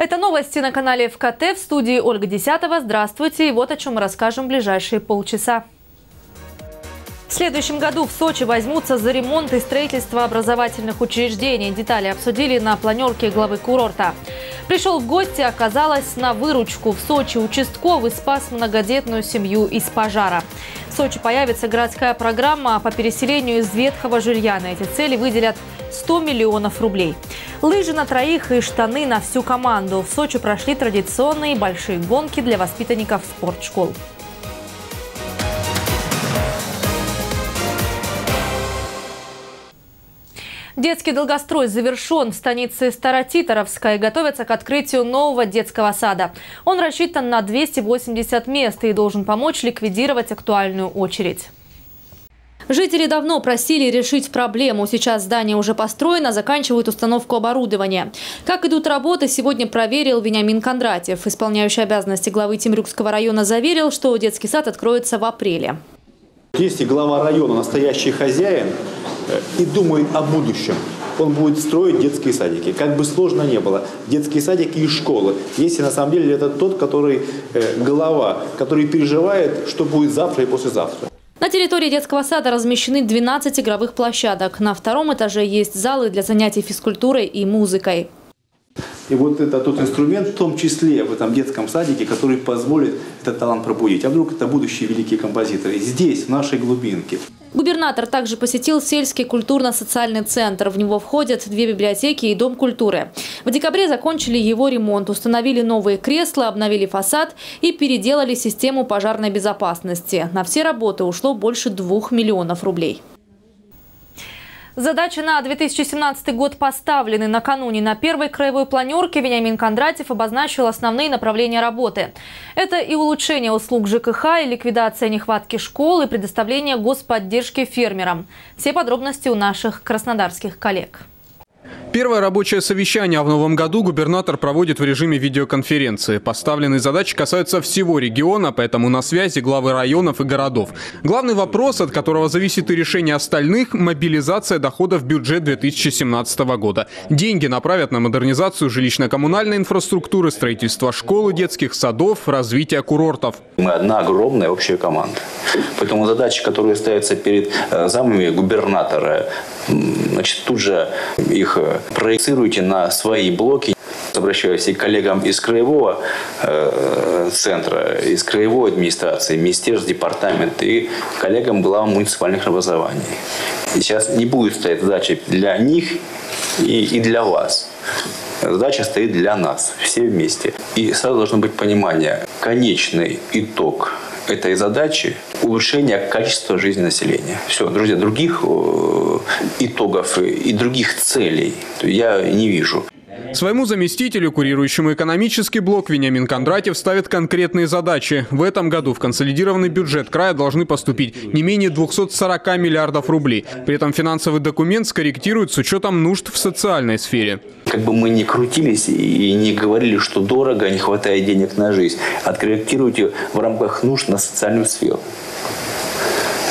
Это новости на канале ФКТ в студии Ольга Десятова. Здравствуйте. И вот о чем мы расскажем в ближайшие полчаса. В следующем году в Сочи возьмутся за ремонт и строительство образовательных учреждений. Детали обсудили на планерке главы курорта. Пришел в гости, оказалось, на выручку. В Сочи участковый спас многодетную семью из пожара. В Сочи появится городская программа по переселению из ветхого жилья. На эти цели выделят 100 миллионов рублей. Лыжи на троих и штаны на всю команду. В Сочи прошли традиционные большие гонки для воспитанников спортшкол. Детский долгострой завершен в станице Старотитаровская и готовится к открытию нового детского сада. Он рассчитан на 280 мест и должен помочь ликвидировать актуальную очередь. Жители давно просили решить проблему. Сейчас здание уже построено, заканчивают установку оборудования. Как идут работы, сегодня проверил Вениамин Кондратьев. Исполняющий обязанности главы Темрюкского района заверил, что детский сад откроется в апреле. Если глава района настоящий хозяин э, и думает о будущем, он будет строить детские садики. Как бы сложно не было. Детские садики и школы. Если на самом деле это тот, который э, голова, который переживает, что будет завтра и послезавтра. На территории детского сада размещены 12 игровых площадок. На втором этаже есть залы для занятий физкультурой и музыкой. И вот это тот инструмент, в том числе в этом детском садике, который позволит этот талант пробудить. А вдруг это будущие великие композиторы здесь, в нашей глубинке. Губернатор также посетил сельский культурно-социальный центр. В него входят две библиотеки и дом культуры. В декабре закончили его ремонт, установили новые кресла, обновили фасад и переделали систему пожарной безопасности. На все работы ушло больше двух миллионов рублей. Задачи на 2017 год поставлены. Накануне на первой краевой планерке Вениамин Кондратьев обозначил основные направления работы. Это и улучшение услуг ЖКХ, и ликвидация нехватки школ, и предоставление господдержки фермерам. Все подробности у наших краснодарских коллег. Первое рабочее совещание в новом году губернатор проводит в режиме видеоконференции. Поставленные задачи касаются всего региона, поэтому на связи главы районов и городов. Главный вопрос, от которого зависит и решение остальных – мобилизация доходов в бюджет 2017 года. Деньги направят на модернизацию жилищно-коммунальной инфраструктуры, строительство школ и детских садов, развитие курортов. Мы одна огромная общая команда. Поэтому задачи, которые ставятся перед э, замами губернатора, значит, тут же их э, проецируйте на свои блоки. Обращаюсь и к коллегам из краевого э, центра, из краевой администрации, министерств, департамента и коллегам главам муниципальных образований. И сейчас не будет стоять задача для них и, и для вас. Задача стоит для нас, все вместе. И сразу должно быть понимание, конечный итог этой задачи – улучшение качества жизни населения. Все, друзья, других э, итогов и других целей я не вижу. Своему заместителю, курирующему экономический блок, Вениамин Кондратьев ставит конкретные задачи. В этом году в консолидированный бюджет края должны поступить не менее 240 миллиардов рублей. При этом финансовый документ скорректируют с учетом нужд в социальной сфере. Как бы мы ни крутились и не говорили, что дорого, не хватает денег на жизнь, откорректируйте в рамках нужд на социальную сферу.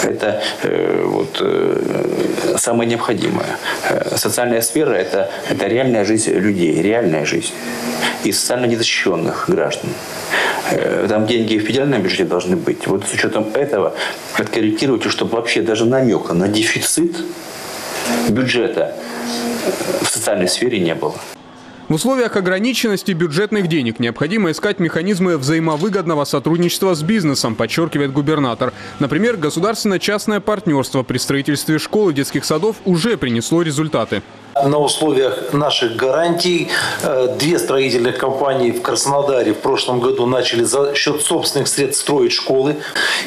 Это э, вот, э, самое необходимое. Э, социальная сфера это, – это реальная жизнь людей, реальная жизнь и социально незащищенных граждан. Там деньги в федеральном бюджете должны быть. Вот с учетом этого откорректируйте, чтобы вообще даже намека на дефицит бюджета в социальной сфере не было. В условиях ограниченности бюджетных денег необходимо искать механизмы взаимовыгодного сотрудничества с бизнесом, подчеркивает губернатор. Например, государственно-частное партнерство при строительстве школ и детских садов уже принесло результаты на условиях наших гарантий. Э, две строительных компании в Краснодаре в прошлом году начали за счет собственных средств строить школы.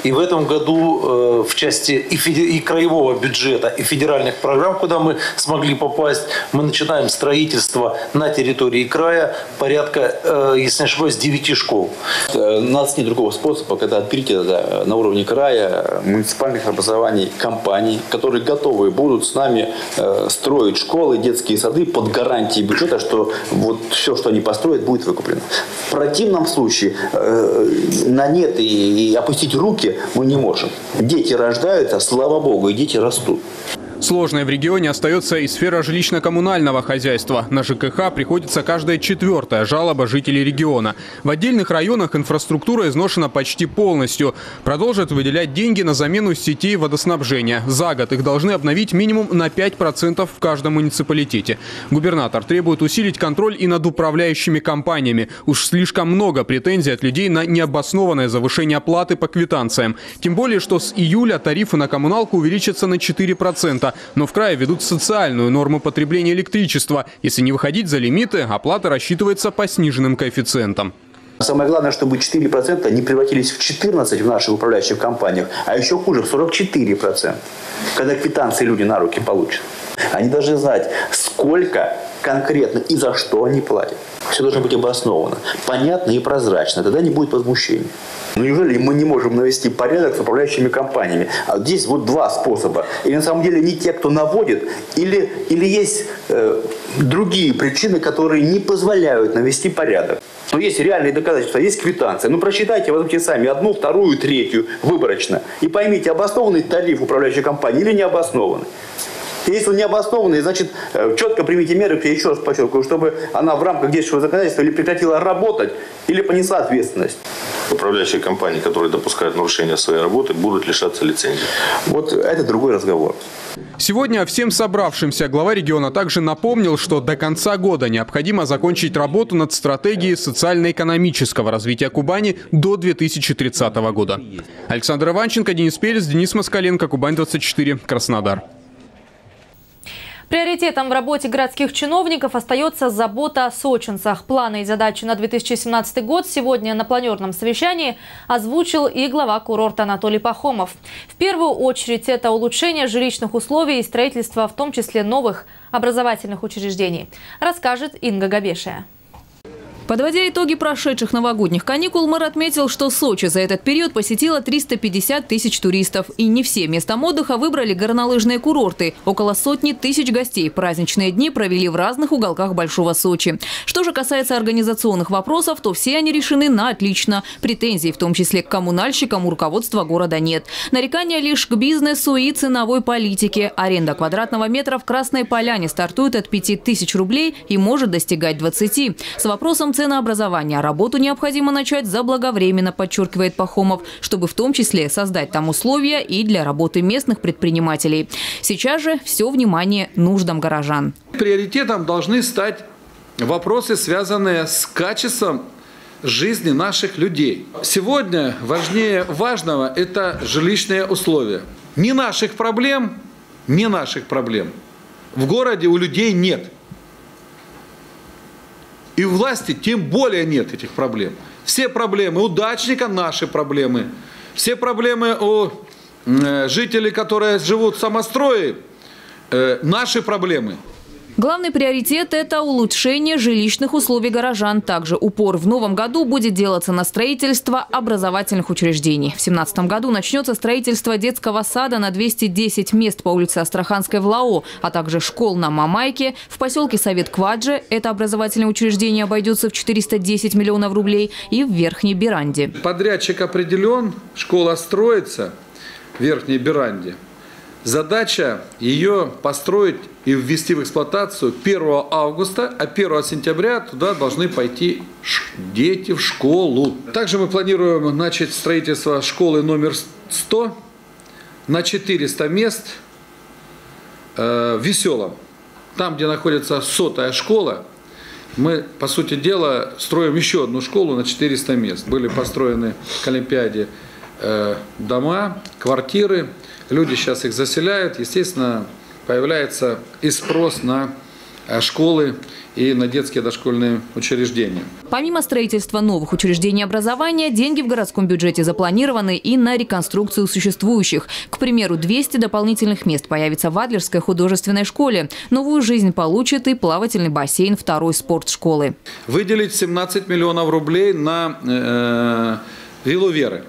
И в этом году э, в части и, и краевого бюджета, и федеральных программ, куда мы смогли попасть, мы начинаем строительство на территории края порядка, э, если не ошибаюсь, 9 школ. У нас нет другого способа, когда это на уровне края, муниципальных образований, компаний, которые готовы будут с нами строить школы, детские сады под гарантией бюджета, что вот все, что они построят, будет выкуплено. В противном случае э, на нет и, и опустить руки мы не можем. Дети рождаются, слава богу, и дети растут. Сложной в регионе остается и сфера жилищно-коммунального хозяйства. На ЖКХ приходится каждая четвертая жалоба жителей региона. В отдельных районах инфраструктура изношена почти полностью. Продолжат выделять деньги на замену сетей водоснабжения. За год их должны обновить минимум на 5% в каждом муниципалитете. Губернатор требует усилить контроль и над управляющими компаниями. Уж слишком много претензий от людей на необоснованное завышение оплаты по квитанциям. Тем более, что с июля тарифы на коммуналку увеличатся на 4%. Но в крае ведут социальную норму потребления электричества. Если не выходить за лимиты, оплата рассчитывается по сниженным коэффициентам. Самое главное, чтобы 4% не превратились в 14% в наших управляющих компаниях, а еще хуже, в 44%, когда квитанции люди на руки получат. Они должны знать, сколько конкретно и за что они платят. Все должно быть обосновано, понятно и прозрачно. Тогда не будет возмущения. Ну неужели мы не можем навести порядок с управляющими компаниями? А здесь вот два способа. И на самом деле не те, кто наводит, или, или есть э, другие причины, которые не позволяют навести порядок. Но есть реальные доказательства, есть квитанция. Ну прочитайте, возьмите сами одну, вторую, третью выборочно. И поймите, обоснованный тариф управляющей компании или не обоснованный. Если он не обоснованный, значит, э, четко примите меры, я еще раз подчеркиваю, чтобы она в рамках действующего законодательства или прекратила работать, или понесла ответственность. Управляющие компании, которые допускают нарушения своей работы, будут лишаться лицензии. Вот это другой разговор. Сегодня всем собравшимся глава региона также напомнил, что до конца года необходимо закончить работу над стратегией социально-экономического развития Кубани до 2030 года. Александр Иванченко, Денис Перец, Денис Москаленко, Кубань-24, Краснодар. Приоритетом в работе городских чиновников остается забота о сочинцах. Планы и задачи на 2017 год сегодня на планерном совещании озвучил и глава курорта Анатолий Пахомов. В первую очередь это улучшение жилищных условий и строительство, в том числе новых образовательных учреждений, расскажет Инга Габешая. Подводя итоги прошедших новогодних каникул, мэр отметил, что Сочи за этот период посетило 350 тысяч туристов. И не все местом отдыха выбрали горнолыжные курорты. Около сотни тысяч гостей праздничные дни провели в разных уголках Большого Сочи. Что же касается организационных вопросов, то все они решены на отлично. Претензий, в том числе к коммунальщикам, у руководства города нет. Нарекания лишь к бизнесу и ценовой политике. Аренда квадратного метра в Красной Поляне стартует от 5 тысяч рублей и может достигать 20. С вопросом ценообразования. Работу необходимо начать заблаговременно, подчеркивает Пахомов, чтобы в том числе создать там условия и для работы местных предпринимателей. Сейчас же все внимание нуждам горожан. Приоритетом должны стать вопросы, связанные с качеством жизни наших людей. Сегодня важнее важного – это жилищные условия. Ни наших проблем, ни наших проблем в городе у людей нет. И у власти тем более нет этих проблем. Все проблемы у дачника наши проблемы. Все проблемы у э, жителей, которые живут в самострое, э, наши проблемы. Главный приоритет – это улучшение жилищных условий горожан. Также упор в новом году будет делаться на строительство образовательных учреждений. В 2017 году начнется строительство детского сада на 210 мест по улице Астраханской в Лао, а также школ на Мамайке. В поселке Совет Кваджи это образовательное учреждение обойдется в 410 миллионов рублей и в Верхней Беранде. Подрядчик определен, школа строится в Верхней Беранде. Задача ее построить и ввести в эксплуатацию 1 августа, а 1 сентября туда должны пойти дети в школу. Также мы планируем начать строительство школы номер 100 на 400 мест э, в Веселом. Там, где находится сотая школа, мы, по сути дела, строим еще одну школу на 400 мест. Были построены к Олимпиаде э, дома, квартиры, люди сейчас их заселяют, естественно, появляется и спрос на э, школы и на детские дошкольные учреждения. Помимо строительства новых учреждений образования, деньги в городском бюджете запланированы и на реконструкцию существующих. К примеру, 200 дополнительных мест появится в Адлерской художественной школе. Новую жизнь получит и плавательный бассейн второй спортшколы. Выделить 17 миллионов рублей на э, виллу Веры.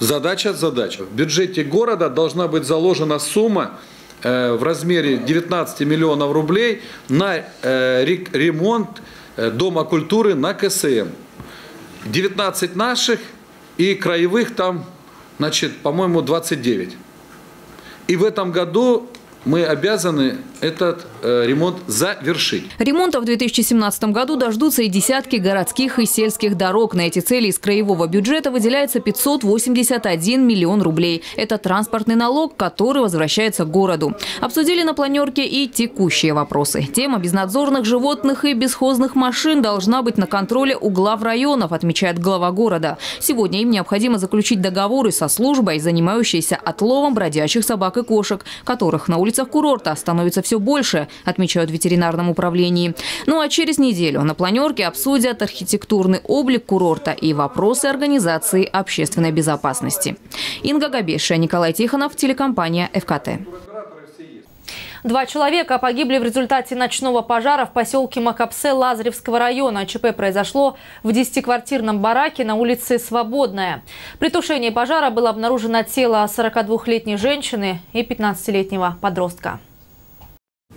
Задача задача. В бюджете города должна быть заложена сумма э, в размере 19 миллионов рублей на э, ремонт э, Дома культуры на КСМ. 19 наших и краевых там, значит, по-моему, 29. И в этом году мы обязаны этот э, ремонт завершить. Ремонта в 2017 году дождутся и десятки городских и сельских дорог. На эти цели из краевого бюджета выделяется 581 миллион рублей. Это транспортный налог, который возвращается городу. Обсудили на планерке и текущие вопросы. Тема безнадзорных животных и бесхозных машин должна быть на контроле у глав районов, отмечает глава города. Сегодня им необходимо заключить договоры со службой, занимающейся отловом бродячих собак и кошек, которых на улицах курорта становится все больше, отмечают в ветеринарном управлении. Ну а через неделю на планерке обсудят архитектурный облик курорта и вопросы организации общественной безопасности. Инга Габеша, Николай Тихонов, телекомпания «ФКТ». Два человека погибли в результате ночного пожара в поселке Макапсе Лазаревского района. ЧП произошло в 10-квартирном бараке на улице Свободная. При тушении пожара было обнаружено тело 42-летней женщины и 15-летнего подростка.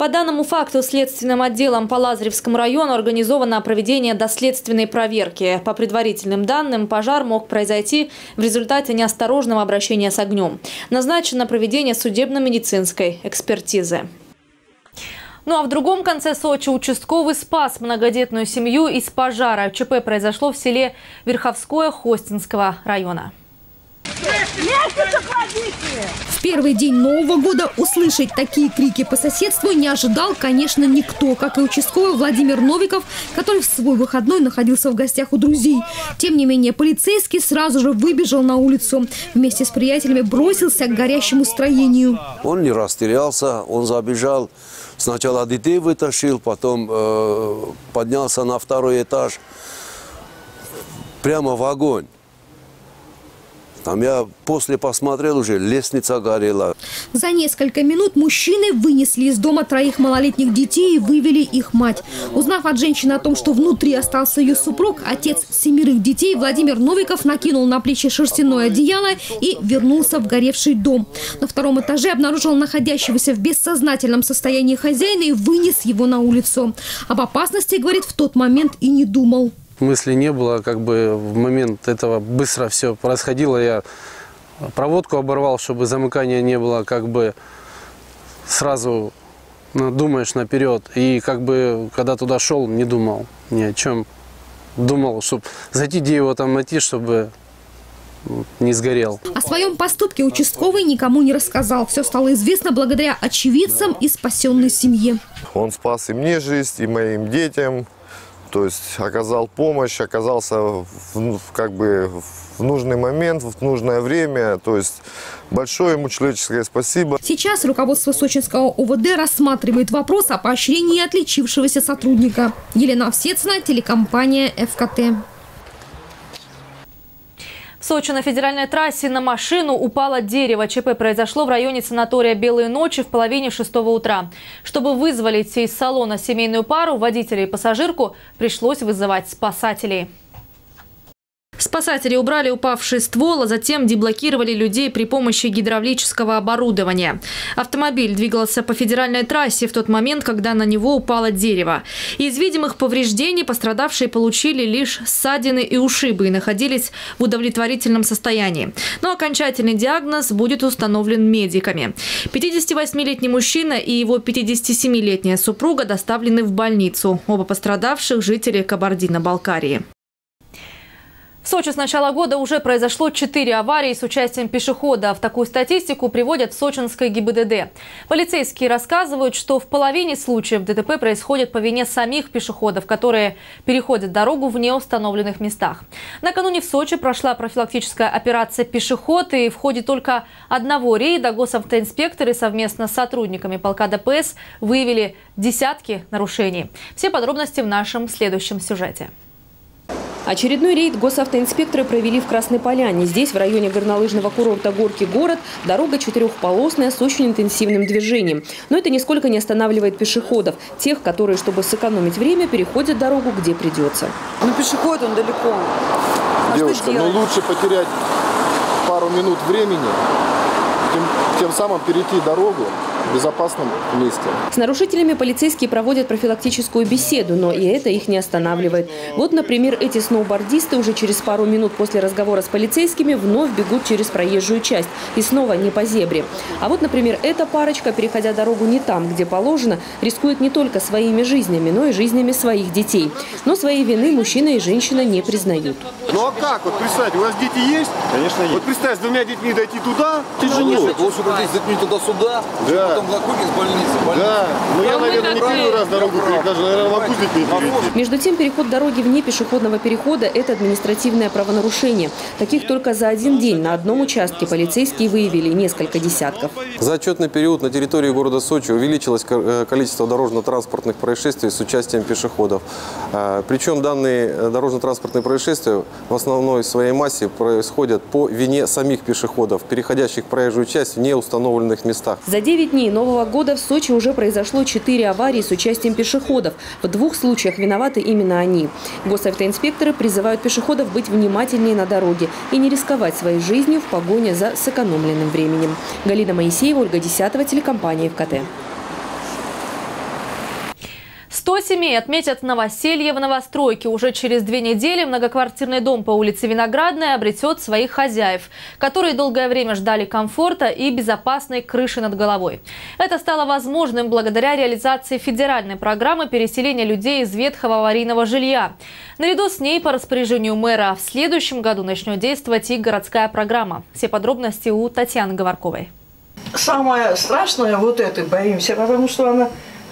По данному факту следственным отделом по Лазаревскому району организовано проведение доследственной проверки. По предварительным данным, пожар мог произойти в результате неосторожного обращения с огнем. Назначено проведение судебно-медицинской экспертизы. Ну а в другом конце Сочи участковый спас многодетную семью из пожара. ЧП произошло в селе Верховское Хостинского района. В первый день Нового года услышать такие крики по соседству не ожидал, конечно, никто, как и участковый Владимир Новиков, который в свой выходной находился в гостях у друзей. Тем не менее, полицейский сразу же выбежал на улицу. Вместе с приятелями бросился к горящему строению. Он не растерялся, он забежал. Сначала детей вытащил, потом э, поднялся на второй этаж, прямо в огонь. Там я после посмотрел уже, лестница горела. За несколько минут мужчины вынесли из дома троих малолетних детей и вывели их мать. Узнав от женщины о том, что внутри остался ее супруг, отец семерых детей Владимир Новиков накинул на плечи шерстяное одеяло и вернулся в горевший дом. На втором этаже обнаружил находящегося в бессознательном состоянии хозяина и вынес его на улицу. Об опасности, говорит, в тот момент и не думал мысли не было, как бы в момент этого быстро все происходило. Я проводку оборвал, чтобы замыкания не было, как бы сразу ну, думаешь наперед. И как бы, когда туда шел, не думал ни о чем. Думал, чтобы зайти, где его там найти, чтобы не сгорел. О своем поступке участковый никому не рассказал. Все стало известно благодаря очевидцам и спасенной семье. Он спас и мне жизнь, и моим детям то есть оказал помощь, оказался в, как бы в нужный момент, в нужное время. То есть большое ему человеческое спасибо. Сейчас руководство сочинского ОВД рассматривает вопрос о поощрении отличившегося сотрудника. Елена Овсецина, телекомпания «ФКТ». В Сочи на федеральной трассе на машину упало дерево. ЧП произошло в районе санатория «Белые ночи» в половине шестого утра. Чтобы вызволить из салона семейную пару, водителя и пассажирку пришлось вызывать спасателей. Спасатели убрали упавший ствол, а затем деблокировали людей при помощи гидравлического оборудования. Автомобиль двигался по федеральной трассе в тот момент, когда на него упало дерево. Из видимых повреждений пострадавшие получили лишь ссадины и ушибы и находились в удовлетворительном состоянии. Но окончательный диагноз будет установлен медиками. 58-летний мужчина и его 57-летняя супруга доставлены в больницу. Оба пострадавших – жители Кабардино-Балкарии. Сочи с начала года уже произошло 4 аварии с участием пешехода. В такую статистику приводят в сочинской ГИБДД. Полицейские рассказывают, что в половине случаев ДТП происходит по вине самих пешеходов, которые переходят дорогу в неустановленных местах. Накануне в Сочи прошла профилактическая операция «Пешеход», и в ходе только одного рейда госавтоинспекторы совместно с сотрудниками полка ДПС выявили десятки нарушений. Все подробности в нашем следующем сюжете. Очередной рейд госавтоинспекторы провели в Красной Поляне. Здесь, в районе горнолыжного курорта «Горки город», дорога четырехполосная с очень интенсивным движением. Но это нисколько не останавливает пешеходов. Тех, которые, чтобы сэкономить время, переходят дорогу, где придется. Ну, пешеход, он далеко. А Девушка, ну лучше потерять пару минут времени, тем, тем самым перейти дорогу, безопасном месте. С нарушителями полицейские проводят профилактическую беседу, но и это их не останавливает. Вот, например, эти сноубордисты уже через пару минут после разговора с полицейскими вновь бегут через проезжую часть. И снова не по зебре. А вот, например, эта парочка, переходя дорогу не там, где положено, рискует не только своими жизнями, но и жизнями своих детей. Но своей вины мужчина и женщина не признают. Ну а как? Вот представьте, у вас дети есть? Конечно, есть. Вот представь, с двумя детьми дойти туда, тяжело. Лучше пройти с детьми туда-сюда, да. Потом в из больницы. Да, ну я, наверное, не первый раз дорогу перехожу, наверное, могу с детьми перейти. Между тем, переход дороги вне пешеходного перехода – это административное правонарушение. Таких только за один день на одном участке полицейские выявили несколько десятков. За отчетный период на территории города Сочи увеличилось э, количество дорожно-транспортных происшествий с участием пешеходов. Э, Причем данные э, дорожно-транспортные происшествия в основной своей массе происходят по вине самих пешеходов, переходящих проезжую часть в неустановленных местах. За 9 дней Нового года в Сочи уже произошло 4 аварии с участием пешеходов. В двух случаях виноваты именно они. Госавтоинспекторы призывают пешеходов быть внимательнее на дороге и не рисковать своей жизнью в погоне за сэкономленным временем. Галина Моисеева, Ольга Десятого, телекомпания ФКТ. 100 семей отметят новоселье в новостройке. Уже через две недели многоквартирный дом по улице Виноградная обретет своих хозяев, которые долгое время ждали комфорта и безопасной крыши над головой. Это стало возможным благодаря реализации федеральной программы переселения людей из ветхого аварийного жилья. Наряду с ней по распоряжению мэра в следующем году начнет действовать и городская программа. Все подробности у Татьяны Говорковой. Самое страшное вот это боимся, потому что она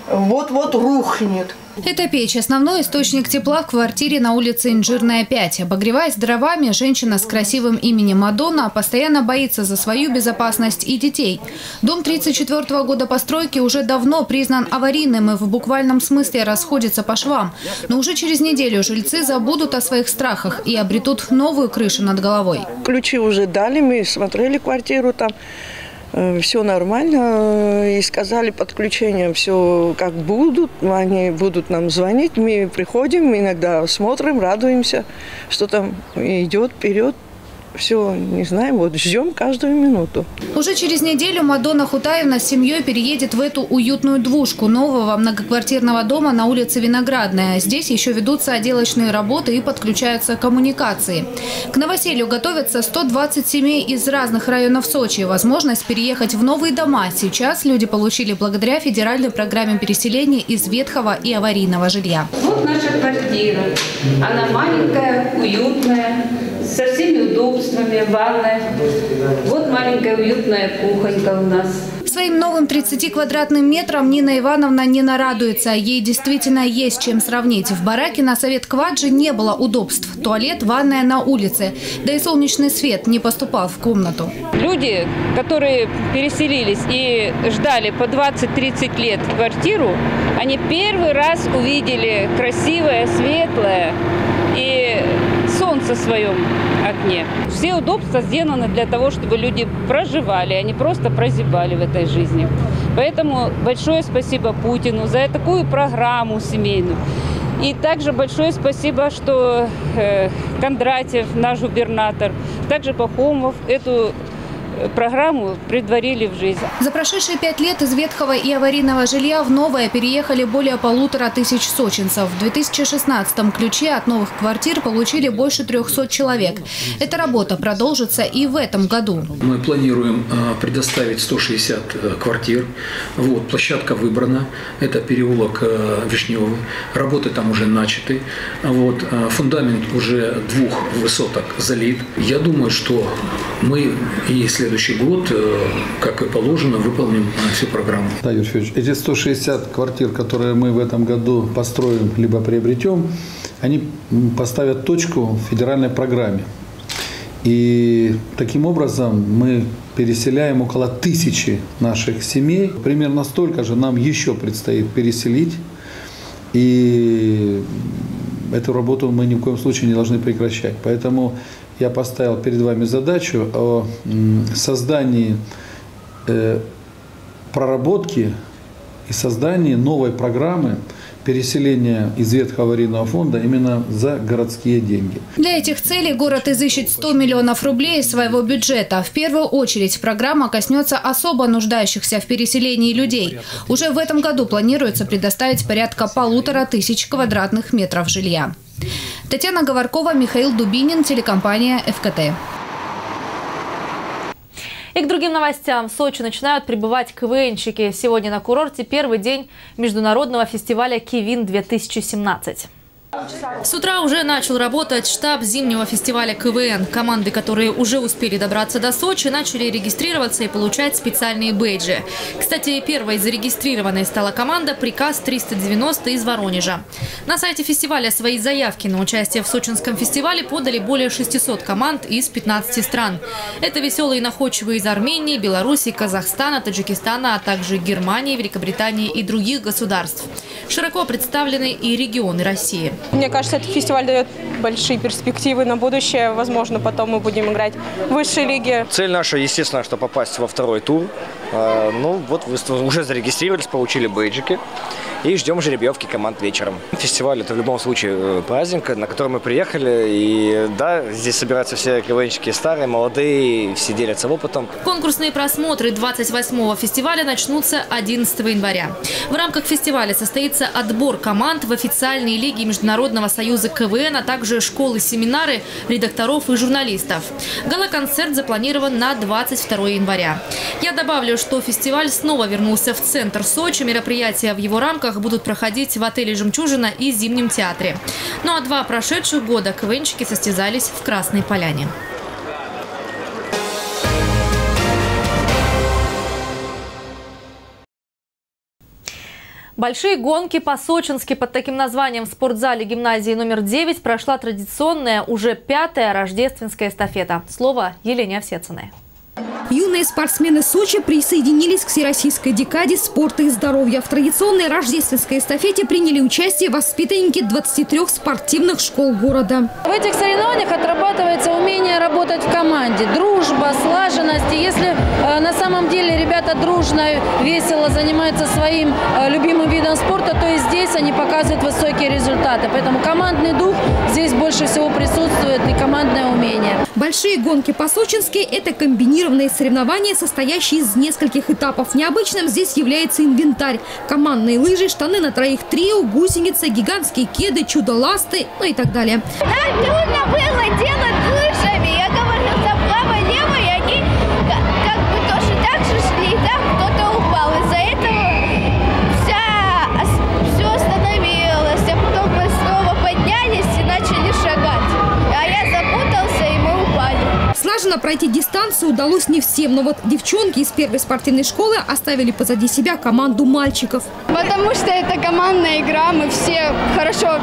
вот-вот рухнет. Эта печь – основной источник тепла в квартире на улице Инжирная, 5. Обогреваясь дровами, женщина с красивым именем Мадонна постоянно боится за свою безопасность и детей. Дом 34 -го года постройки уже давно признан аварийным и в буквальном смысле расходится по швам. Но уже через неделю жильцы забудут о своих страхах и обретут новую крышу над головой. Ключи уже дали, мы смотрели квартиру там. Э, все нормально. И сказали подключение все как будут. Они будут нам звонить. Мы приходим, иногда смотрим, радуемся, что там идет вперед все, не знаем, вот ждем каждую минуту. Уже через неделю Мадонна Хутаевна с семьей переедет в эту уютную двушку нового многоквартирного дома на улице Виноградная. Здесь еще ведутся отделочные работы и подключаются коммуникации. К новоселью готовятся 120 семей из разных районов Сочи. Возможность переехать в новые дома сейчас люди получили благодаря федеральной программе переселения из ветхого и аварийного жилья. Вот наша квартира. Она маленькая, уютная, со всеми удобствами, ванная. Вот маленькая уютная кухонька у нас. Своим новым 30 квадратным метром Нина Ивановна не нарадуется. Ей действительно есть чем сравнить. В бараке на совет Кваджи не было удобств. Туалет, ванная на улице. Да и солнечный свет не поступал в комнату. Люди, которые переселились и ждали по 20-30 лет квартиру, они первый раз увидели красивое, светлое солнце своем окне. Все удобства сделаны для того, чтобы люди проживали, а не просто прозябали в этой жизни. Поэтому большое спасибо Путину за такую программу семейную. И также большое спасибо, что э, Кондратьев, наш губернатор, также Пахомов эту программу предварили в жизнь. За прошедшие пять лет из ветхого и аварийного жилья в новое переехали более полутора тысяч сочинцев. В 2016-м ключи от новых квартир получили больше 300 человек. Эта работа продолжится и в этом году. Мы планируем а, предоставить 160 э, квартир. Вот, площадка выбрана. Это переулок э, Вишневый. Работы там уже начаты. Вот, э, фундамент уже двух высоток залит. Я думаю, что мы, если следующий год, э, как и положено, выполним всю программу. Да, Юрий Федорович, эти 160 квартир, которые мы в этом году построим либо приобретем, они поставят точку в федеральной программе. И таким образом мы переселяем около тысячи наших семей. Примерно столько же нам еще предстоит переселить. И эту работу мы ни в коем случае не должны прекращать. Поэтому я поставил перед вами задачу о создании э, проработки и создании новой программы переселения из ветхоаварийного фонда именно за городские деньги. Для этих целей город изыщет 100 миллионов рублей из своего бюджета. В первую очередь программа коснется особо нуждающихся в переселении людей. Уже в этом году планируется предоставить порядка полутора тысяч квадратных метров жилья. Татьяна Говоркова, Михаил Дубинин, телекомпания «ФКТ». И к другим новостям. В Сочи начинают прибывать КВНщики. Сегодня на курорте первый день международного фестиваля «Кивин-2017». С утра уже начал работать штаб зимнего фестиваля КВН. Команды, которые уже успели добраться до Сочи, начали регистрироваться и получать специальные бейджи. Кстати, первой зарегистрированной стала команда «Приказ 390» из Воронежа. На сайте фестиваля свои заявки на участие в сочинском фестивале подали более 600 команд из 15 стран. Это веселые и находчивые из Армении, Беларуси, Казахстана, Таджикистана, а также Германии, Великобритании и других государств. Широко представлены и регионы России. Мне кажется, этот фестиваль дает большие перспективы на будущее. Возможно, потом мы будем играть в высшей лиге. Цель наша, естественно, что попасть во второй тур. А, ну, вот вы уже зарегистрировались, получили бейджики. И ждем жеребьевки команд вечером. Фестиваль – это в любом случае э, праздник, на который мы приехали. И да, здесь собираются все КВНщики старые, молодые, все делятся опытом. Конкурсные просмотры 28-го фестиваля начнутся 11 января. В рамках фестиваля состоится отбор команд в официальные лиги Международного союза КВН, а также школы-семинары редакторов и журналистов. Гала-концерт запланирован на 22 января. Я добавлю, что фестиваль снова вернулся в центр Сочи. Мероприятия в его рамках съемках будут проходить в отеле «Жемчужина» и Зимнем театре. Ну а два прошедших года КВНщики состязались в Красной Поляне. Большие гонки по-сочински под таким названием в спортзале гимназии номер 9 прошла традиционная, уже пятая рождественская эстафета. Слово Елене Овсециной. Юные спортсмены Сочи присоединились к Всероссийской декаде спорта и здоровья. В традиционной рождественской эстафете приняли участие воспитанники 23 спортивных школ города. В этих соревнованиях отрабатывается умение работать в команде, дружба, слаженность. И если э, на самом деле ребята дружно, весело занимаются своим э, любимым видом спорта, то и здесь они показывают высокие результаты. Поэтому командный дух здесь больше всего присутствует и командное умение. Большие гонки по-сочински – это комбинированные соревнования, состоящие из нескольких этапов. Необычным здесь является инвентарь. Командные лыжи, штаны на троих трио, гусеницы, гигантские кеды, чудо-ласты, ну и так далее. Нам трудно было делать Слаженно пройти дистанцию удалось не всем, но вот девчонки из первой спортивной школы оставили позади себя команду мальчиков. Потому что это командная игра, мы все хорошо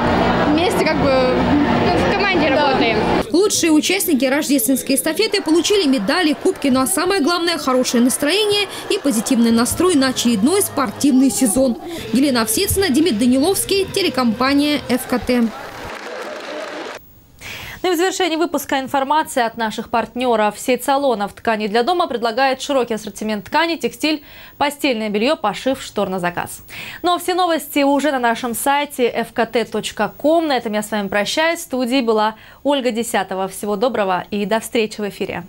вместе как бы ну, в команде да. работаем. Лучшие участники рождественской эстафеты получили медали, кубки, ну а самое главное – хорошее настроение и позитивный настрой на очередной спортивный сезон. Елена Овсецина, Демид Даниловский, телекомпания «ФКТ». Ну и в завершении выпуска информация от наших партнеров. Сеть салонов ткани для дома предлагает широкий ассортимент ткани, текстиль, постельное белье, пошив, штор на заказ. Но ну а все новости уже на нашем сайте fkt.com. На этом я с вами прощаюсь. В студии была Ольга Десятого. Всего доброго и до встречи в эфире.